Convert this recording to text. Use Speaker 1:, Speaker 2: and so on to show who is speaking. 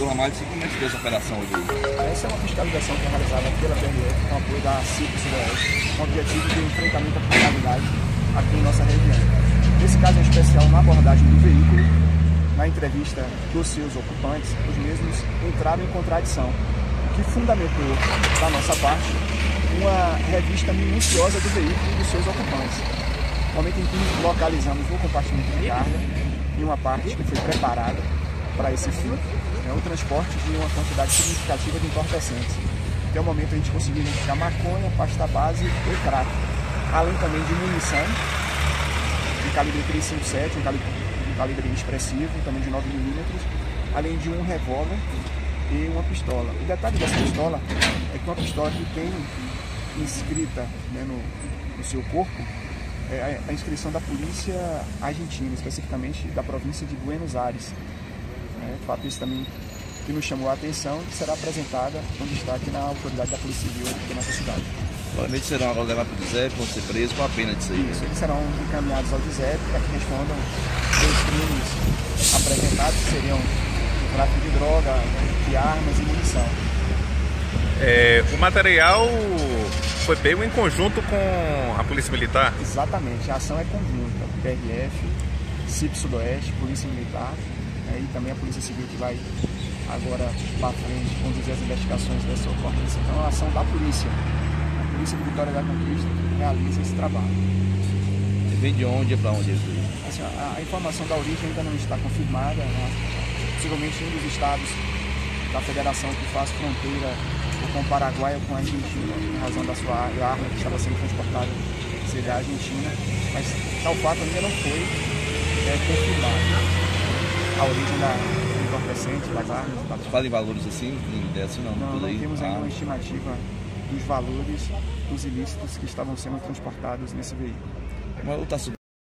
Speaker 1: Doutor Ramalho, como é que foi essa operação hoje?
Speaker 2: Essa é uma fiscalização que é realizada pela PRF com apoio da CIP Sudoeste, com o objetivo de enfrentamento à criminalidade aqui em nossa região. Nesse caso em especial, na abordagem do veículo, na entrevista dos seus ocupantes, os mesmos entraram em contradição, o que fundamentou, da nossa parte, uma revista minuciosa do veículo e dos seus ocupantes. No momento em que localizamos o compartimento de carga, em uma parte que foi preparada para esse fim, é o transporte de uma quantidade significativa de entorpecentes. Até o momento a gente conseguiu identificar maconha, pasta base e crack, além também de munição de calibre 357, um calibre, um calibre expressivo, também de 9mm, além de um revólver e uma pistola. O detalhe dessa pistola é que uma pistola que tem inscrita né, no, no seu corpo é a inscrição da polícia argentina, especificamente da província de Buenos Aires. É, fato isso também que nos chamou a atenção e será apresentada com destaque na autoridade da Polícia Civil aqui da nossa cidade.
Speaker 1: Provavelmente serão agora levados para o DISEP, vão ser presos com a pena disso aí.
Speaker 2: Isso, eles serão encaminhados ao DISEP para que respondam pelos crimes apresentados, que seriam tráfico de droga, de armas e munição.
Speaker 3: É, o material foi pego em conjunto com a Polícia Militar?
Speaker 2: Exatamente, a ação é conjunta, PRF, CIP Sudoeste, Polícia Militar né, e também a Polícia Civil que vai agora para frente conduzir as investigações dessa ocorrência. Então é uma ação da polícia, a Polícia de Vitória da Conquista realiza esse trabalho.
Speaker 1: E vem de onde para onde isso?
Speaker 2: Assim, a, a, informação da origem ainda não está confirmada, né? possivelmente um dos estados da federação que faz fronteira com o Paraguai ou com a Argentina, em razão da sua arma que estava sendo transportada seja a Argentina, mas tal fato ainda não foi é, confirmado. A origem da entorpecente, das armas. Da...
Speaker 1: Fala em valores assim, dessa não?
Speaker 2: Não, não aí? temos ainda ah. uma estimativa dos valores dos ilícitos que estavam sendo transportados nesse veículo.
Speaker 1: Mas tá